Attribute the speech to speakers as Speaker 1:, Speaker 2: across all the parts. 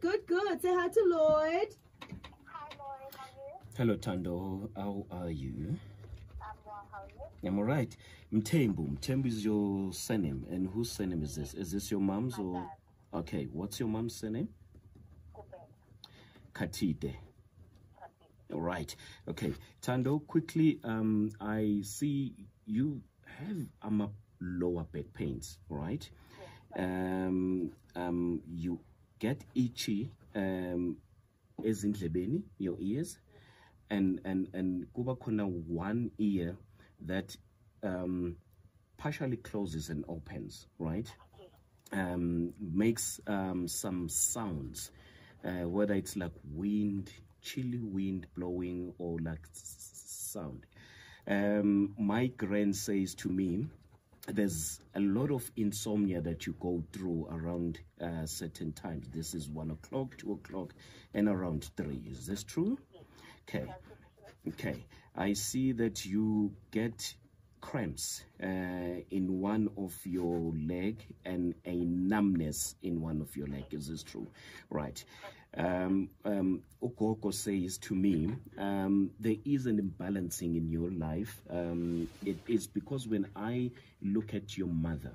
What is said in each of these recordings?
Speaker 1: Good, good. Say hi to Lloyd.
Speaker 2: Hi, Lloyd. How are you?
Speaker 3: Hello, Tando. How are you?
Speaker 2: I'm well. How are you?
Speaker 3: I'm all right. Mtembu. Mtembu is your surname. And whose surname is this? Is this your mom's
Speaker 2: My
Speaker 3: or?
Speaker 2: dad.
Speaker 3: Okay, what's your mom's surname?
Speaker 2: Kupeng.
Speaker 3: Katide. All right. Okay. Tando, quickly, um, I see you have um, lower back pains, right? Um, um, you get itchy um, ezindlebeni, your ears, and and and kuba khona one ear that um, partially closes and opens, right? um, makes um, some sounds, uh, whether it's like wind, chilly wind blowing, or like sound. Um, my grand says to me, there's a lot of insomnia that you go through around uh, certain times. This is one o'clock, two o'clock, and around three. Is this true? Okay. Okay. I see that you get cramps uh, in one of your leg and a numbness in one of your leg. Is this true? Right. Um, um, Okoko says to me, um, there is an imbalancing in your life. Um, it is because when I look at your mother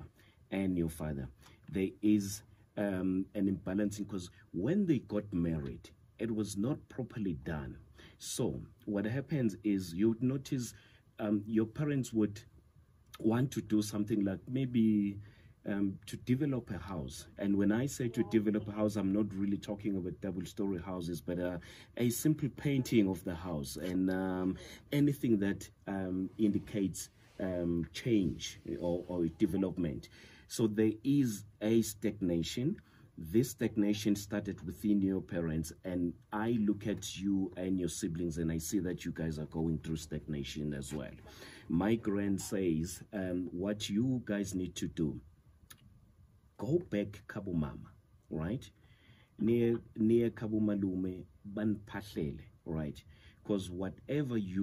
Speaker 3: and your father, there is um, an imbalancing because when they got married, it was not properly done. So what happens is you notice um, your parents would want to do something like maybe um, to develop a house. And when I say to develop a house, I'm not really talking about double story houses, but uh, a simple painting of the house and um, anything that um, indicates um, change or, or development. So there is a stagnation. This stagnation started within your parents, and I look at you and your siblings, and I see that you guys are going through stagnation as well. My grand says, um, what you guys need to do go back Kabo Mama, right? Near near Kabo Malume, Banpahlele, right? Because whatever you